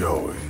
going.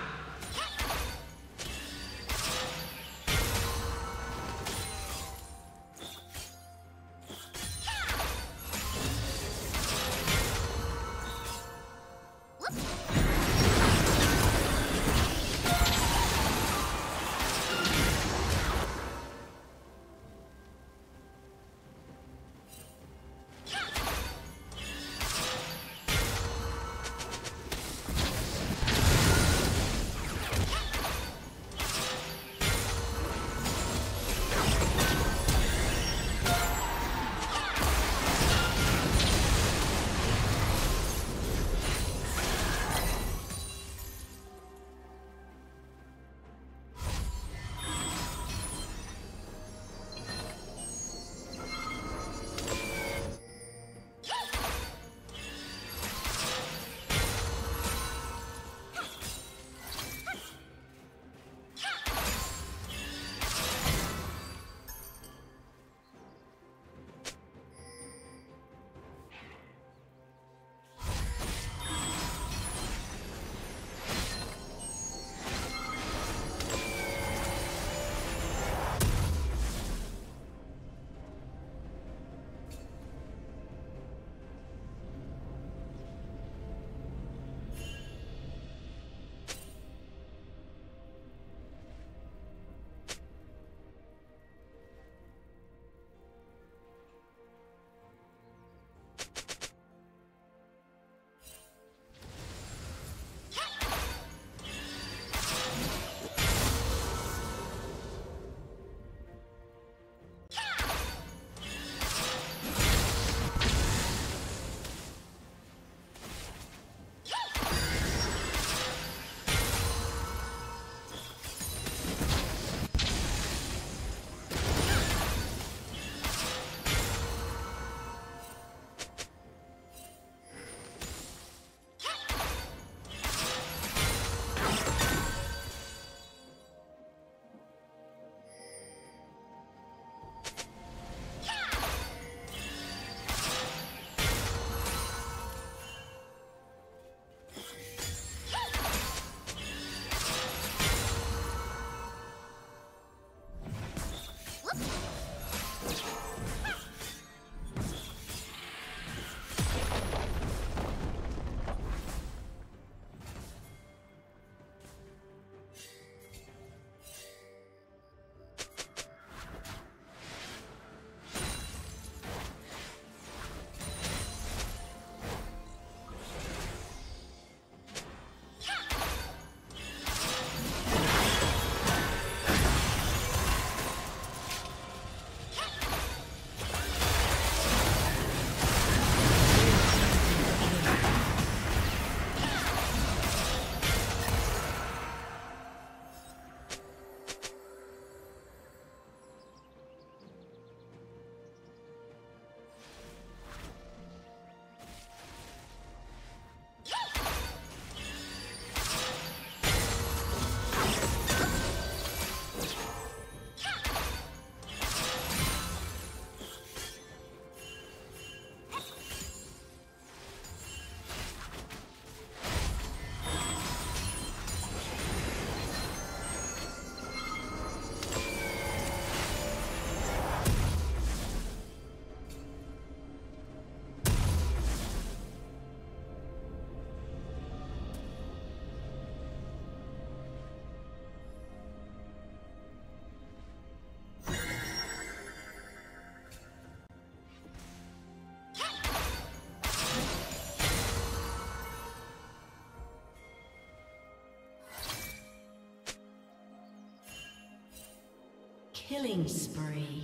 Killing spree.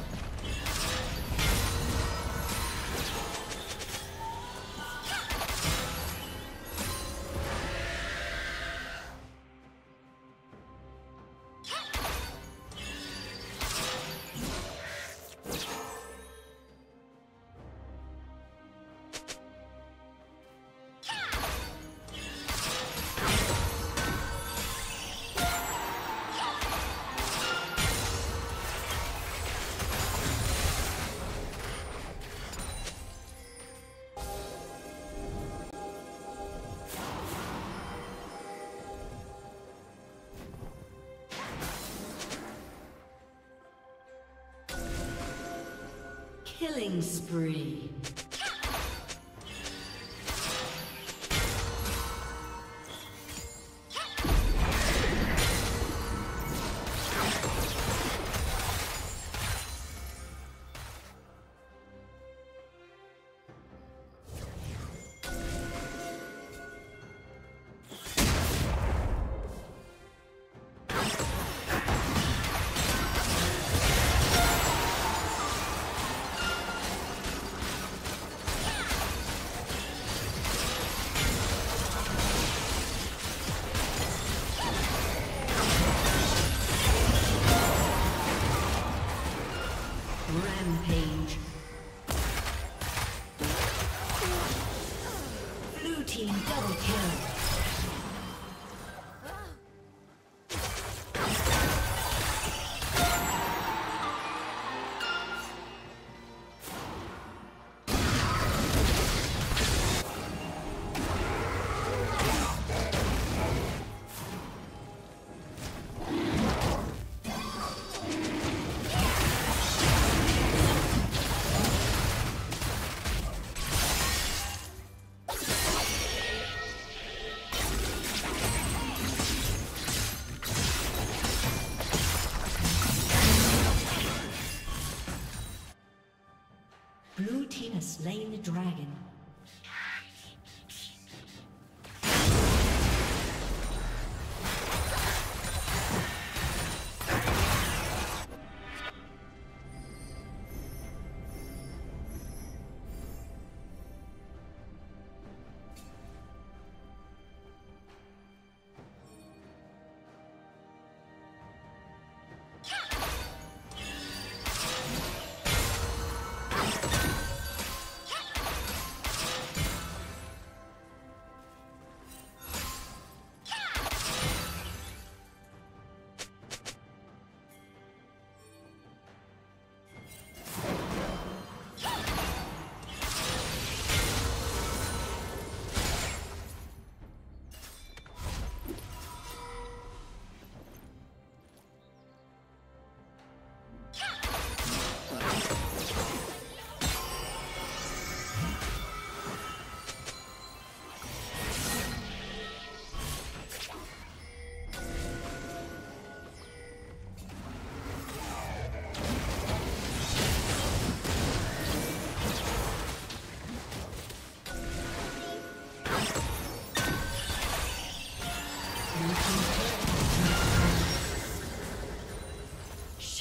Killing spree.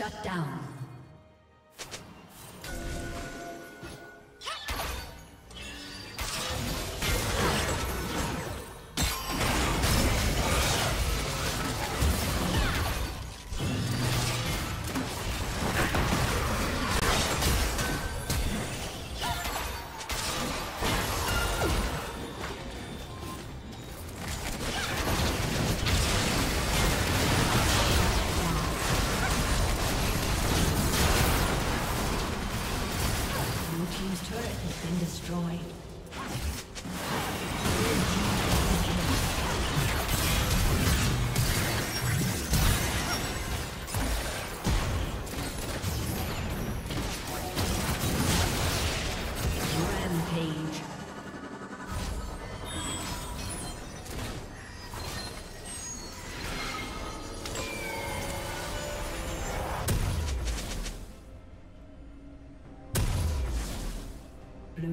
Shut down.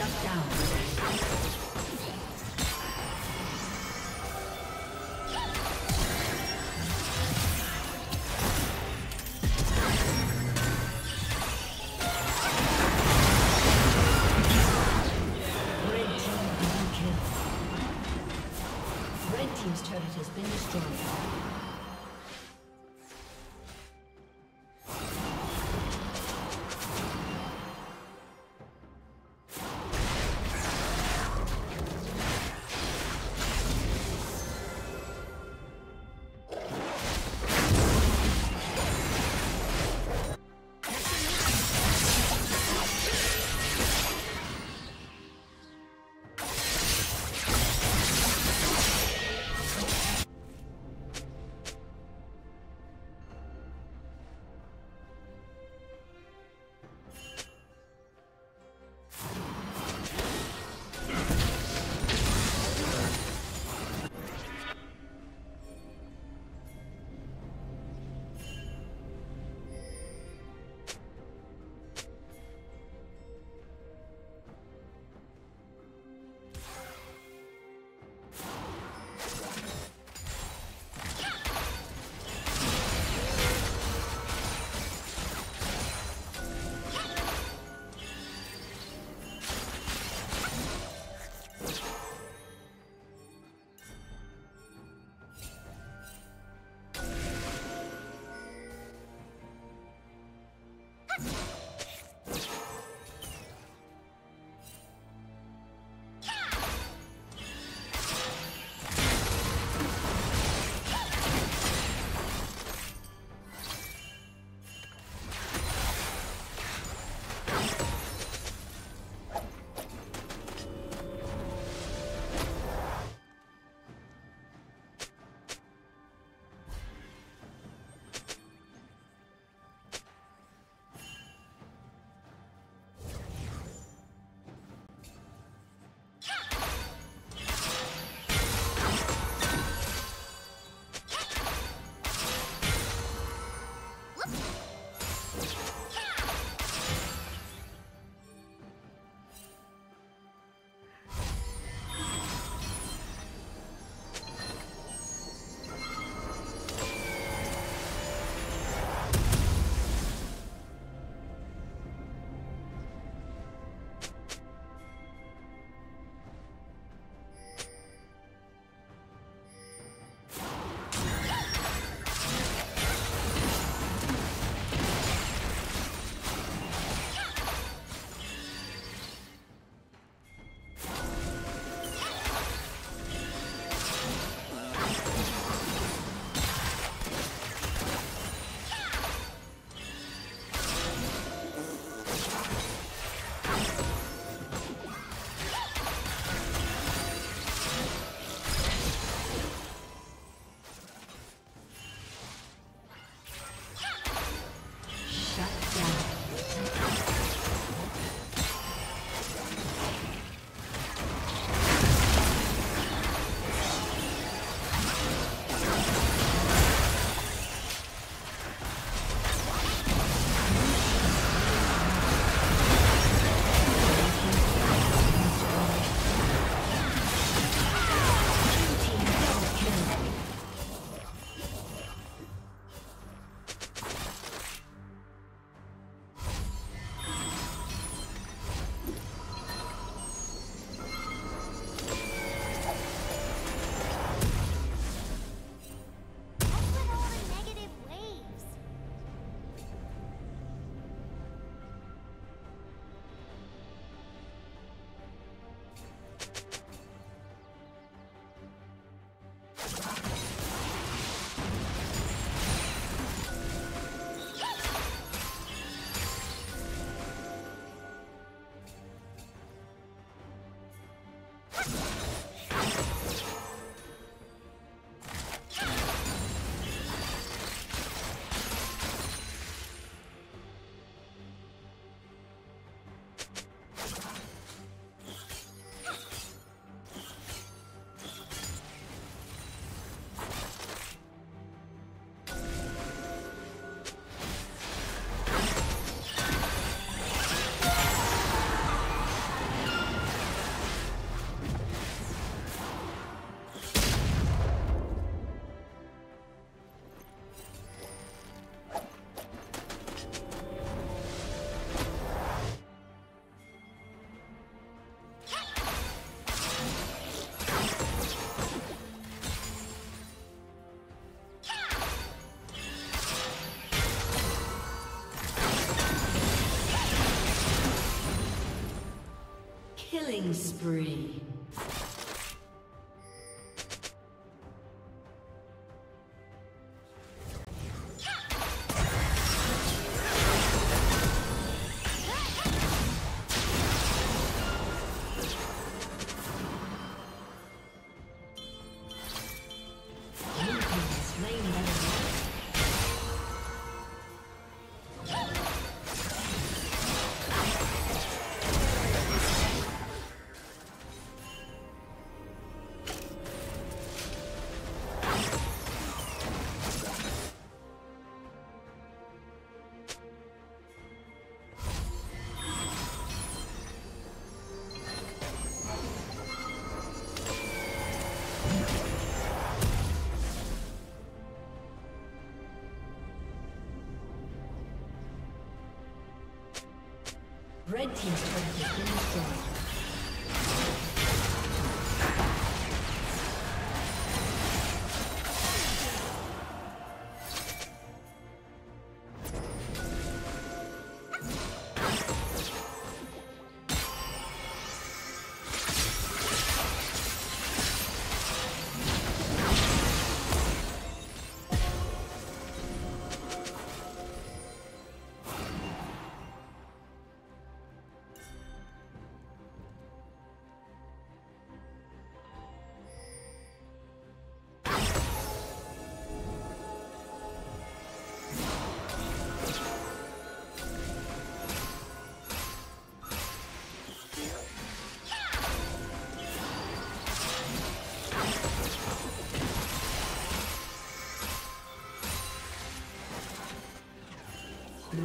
Shut down. Killing spree. Red 叔